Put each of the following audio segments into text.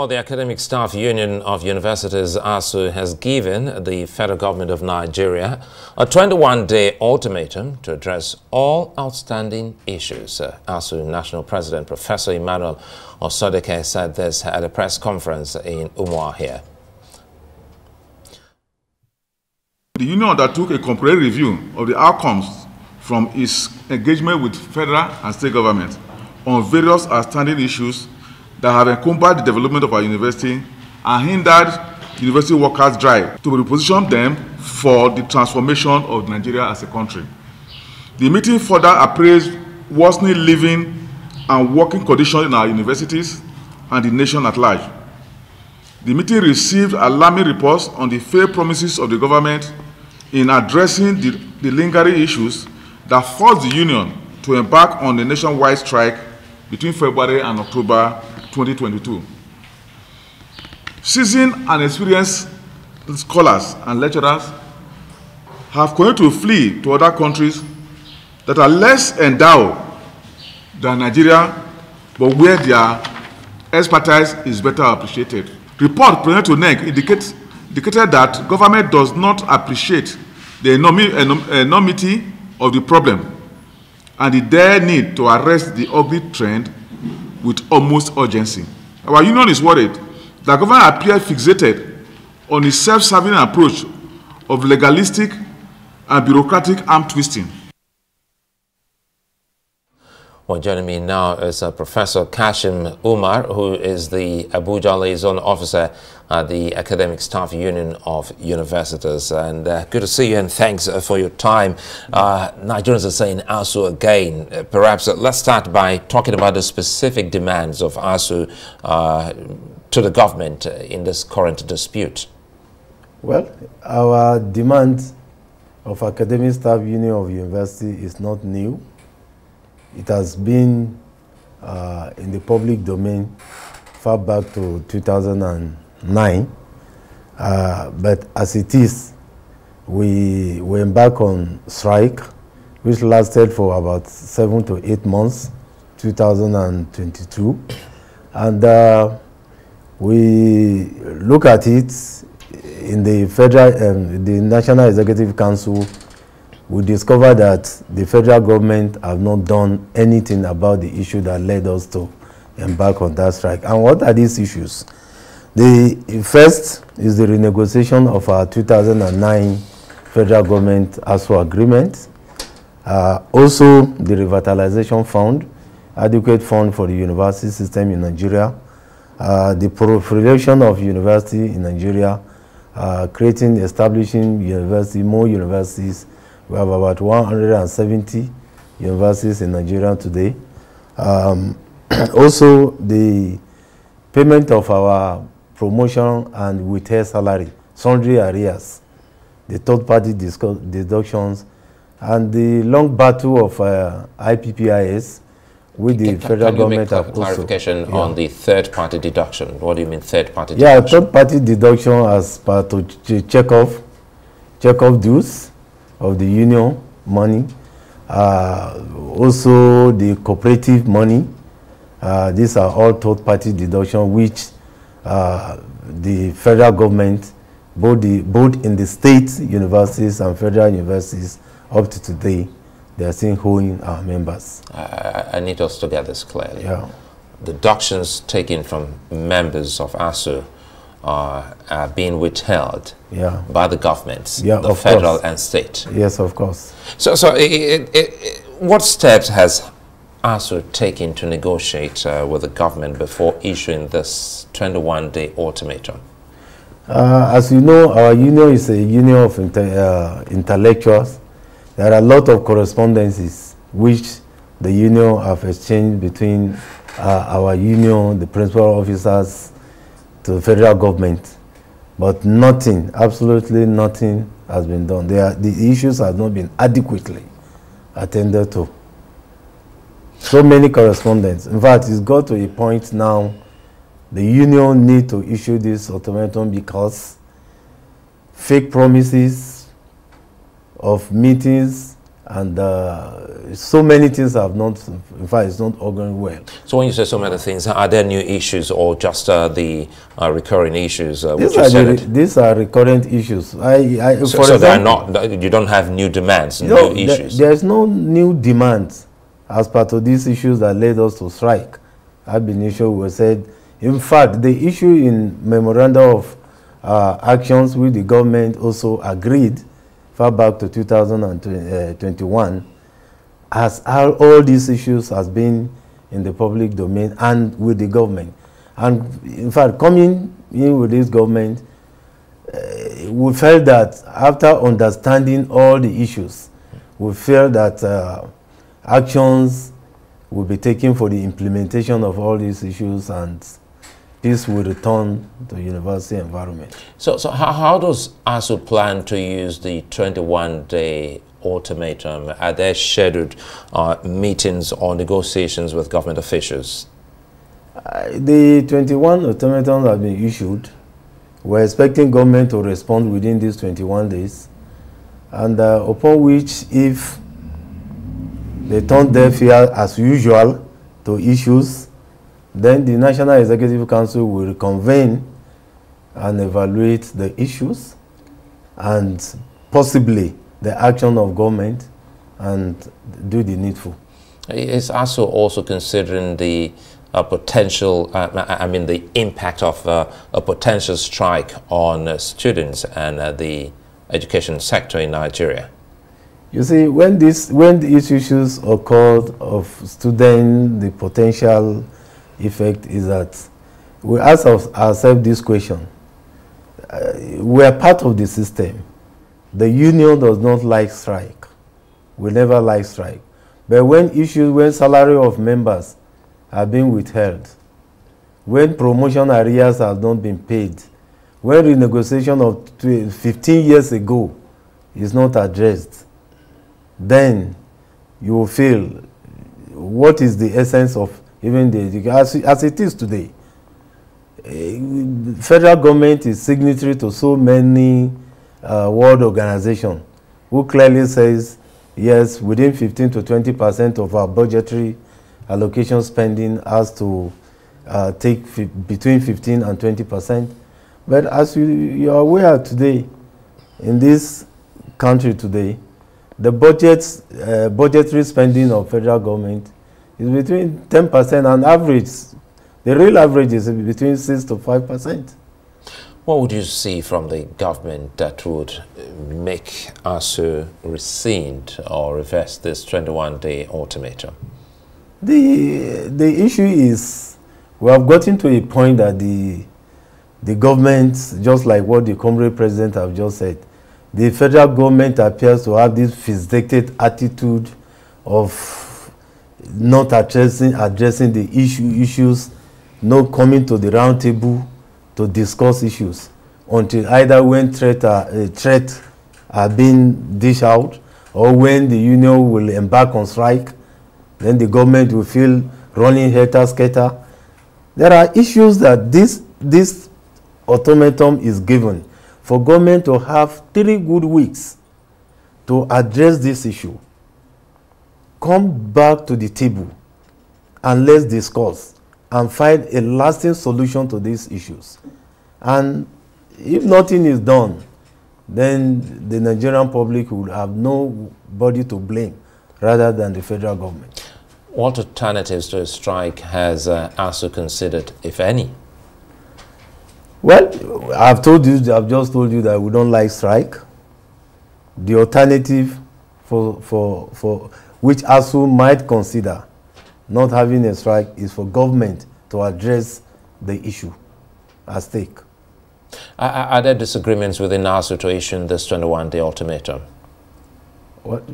Well, the Academic Staff Union of Universities, ASUU, has given the federal government of Nigeria a 21-day ultimatum to address all outstanding issues. Uh, ASUU National President Professor Emmanuel Osodeke said this at a press conference in Umuahia. The union undertook a comprehensive review of the outcomes from its engagement with federal and state government on various outstanding issues that have encumbered the development of our university and hindered university workers' drive to reposition them for the transformation of Nigeria as a country. The meeting further appraised worsening living and working conditions in our universities and the nation at large. The meeting received alarming reports on the failed promises of the government in addressing the, the lingering issues that forced the union to embark on a nationwide strike between February and October 2022. Seasoned and experienced scholars and lecturers have continued to flee to other countries that are less endowed than Nigeria, but where their expertise is better appreciated. Report presented to NEC indicate, indicated that government does not appreciate the enormity of the problem and the dire need to arrest the ugly trend with almost urgency. Our union is worried that government appears fixated on a self-serving approach of legalistic and bureaucratic arm twisting. Well, joining me now is uh, Professor Kashim Umar, who is the Abuja Liaison Officer at the Academic Staff Union of Universities. And uh, good to see you and thanks uh, for your time. Uh, Nigerians are saying ASUU again. Perhaps uh, let's start by talking about the specific demands of ASUU uh, to the government in this current dispute. Well, our demand of Academic Staff Union of University is not new. It has been in the public domain far back to 2009. Uh, but as it is, we, we embarked on strike, which lasted for about seven to eight months, 2022. And uh, we look at it in the federal, um, the National Executive Council, we discovered that the federal government have not done anything about the issue that led us to embark on that strike. And what are these issues? The first is the renegotiation of our 2009 federal government ASUU agreement. Uh, also, the revitalization fund, adequate fund for the university system in Nigeria. Uh, the proliferation of university in Nigeria, uh, creating, establishing university, more universities. We have about 170 universities in Nigeria today. Um, also, the payment of our promotion and with her salary, sundry areas, the third-party deductions, and the long battle of uh, IPPIS with the can, federal can government. you make clarification yeah. on the third-party deduction? What do you mean third-party yeah, third-party deduction as part of check off, check off dues of the union money, uh, also the cooperative money. Uh, these are all third-party deduction which uh, the federal government, both, the, both in the state universities and federal universities, up to today, they are still holding our members. I, I need us to get this clearly. Yeah. Deductions taken from members of ASUU are, are being withheld yeah. by the governments, yeah, the federal course. and state. Yes, of course. So, so it, it, it, what steps has ASUU taken to negotiate uh, with the government before issuing this 21-day ultimatum? Uh, as you know, our union is a union of inter, uh, intellectuals. There are a lot of correspondences which the union have exchanged between uh, our union, the principal officers, to the federal government. But nothing, absolutely nothing has been done. Are, the issues have not been adequately attended to. So many correspondents. In fact, it's got to a point now the union need to issue this ultimatum because fake promises of meetings and uh, so many things have not, in fact, it's not all going well. So when you say so many things, are there new issues or just uh, the uh, recurring issues? Uh, these, are the, these are recurrent issues. I, I, so, so example, not, you don't have new demands, no, new issues? there's no new demands as part of these issues that led us to strike. Ab initio was said, in fact, the issue in memorandum of uh, actions with the government also agreed far back to 2021 as all, all these issues has been in the public domain and with the government. And in fact, coming in with this government, uh, we felt that after understanding all the issues, we felt that uh, actions will be taken for the implementation of all these issues and this will return to the university environment. So, so how, how does ASUU plan to use the 21-day ultimatum? Are there scheduled uh, meetings or negotiations with government officials? Uh, the 21 ultimatums have been issued. We're expecting government to respond within these 21 days. And uh, upon which, if they turn deaf ear as usual to issues, then the National Executive Council will convene and evaluate the issues and possibly the action of government and do the needful. It's also also considering the uh, potential, uh, I mean the impact of uh, a potential strike on uh, students and uh, the education sector in Nigeria. You see, when, this, when these issues occurred of students, the potential effect is that we ask ourselves this question. Uh, we are part of the system. The union does not like strike. We never like strike. But when issues, when salary of members are being withheld, when promotion arrears have not been paid, when renegotiation of 15 years ago is not addressed, then you will feel what is the essence of even the as, as it is today. Uh, federal government is signatory to so many uh, world organizations who clearly says yes within 15 to 20 percent of our budgetary allocation spending has to uh, take between 15 and 20 percent but as you, you are aware today in this country today the budget uh, budgetary spending of federal government is between 10% and average. The real average is between 6 to 5%. What would you see from the government that would make ASUU rescind or reverse this 21-day ultimatum? The, the issue is we have gotten to a point that the, the government, just like what the comrade president have just said, the federal government appears to have this vindictive attitude of not addressing addressing the issue issues, not coming to the round table to discuss issues until either when threat are, uh, threat are being dished out or when the union will embark on strike, then the government will feel running helter skelter. There are issues that this this ultimatum is given for government to have three good weeks to address this issue come back to the table and let's discuss and find a lasting solution to these issues. And if nothing is done, then the Nigerian public will have nobody to blame rather than the federal government. What alternatives to a strike has uh, ASUU considered, if any? Well, I've told you, I've just told you that we don't like strike. The alternative for, for, for which ASUU might consider not having a strike is for government to address the issue at stake. Are, are there disagreements within ASUU to issue this 21-day ultimatum? What?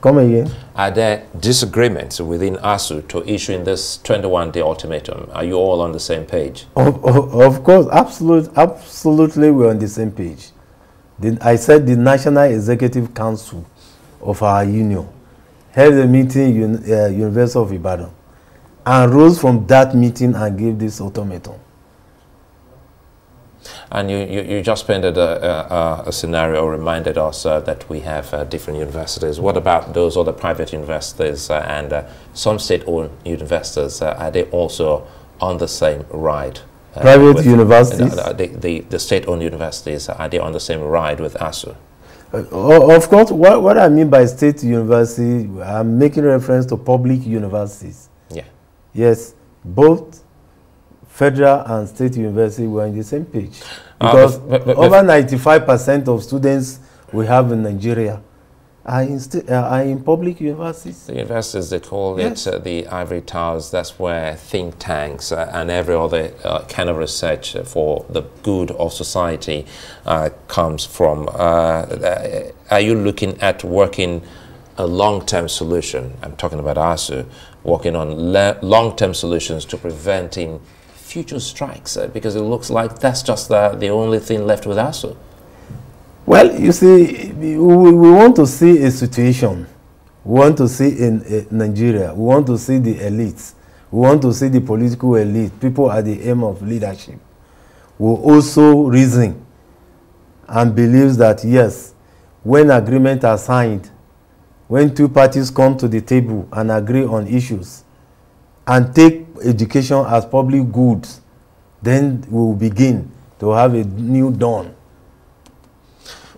Come again? Are there disagreements within ASUU to issuing this 21-day ultimatum? Are you all on the same page? Of, of, of course, absolute, absolutely we're on the same page. The, I said the National Executive Council of our union held a meeting in uh, University of Ibadan and rose from that meeting and gave this ultimatum. And you, you, you just painted a, a, a, scenario, reminded us uh, that we have uh, different universities. What about those other private universities uh, and uh, some state-owned universities? Uh, are they also on the same ride? private with, universities? the, the, the state-owned universities, are they on the same ride with ASUU? of course, what, what I mean by state university, I'm making reference to public universities. Yeah. Yes, both federal and state university were on the same page. Ah, because uh, but, but, but, over 95% of students we have in Nigeria are in, uh, are in public universities. The universities, they call yes. it uh, the ivory towers. That's where think tanks uh, and every other uh, kind of research for the good of society uh, comes from. are you looking at working a long-term solution? I'm talking about ASUU, working on long-term solutions to preventing future strikes uh, because it looks like that's just the, the only thing left with ASUU. Well, you see, we, we want to see a situation. We want to see in Nigeria. We want to see the elites. We want to see the political elite, people at the aim of leadership. We also reason and believes that yes, when agreements are signed, when two parties come to the table and agree on issues, and take education as public goods, then we will begin to have a new dawn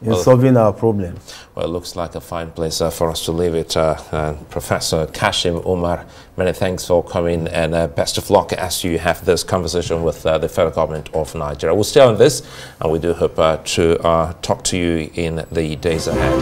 in well, solving our problems. Well, it looks like a fine place uh, for us to leave it. Uh, uh, Professor Kashim Umar, many thanks for coming and uh, best of luck as you have this conversation with uh, the federal government of Nigeria. We'll stay on this and we do hope uh, to talk to you in the days ahead.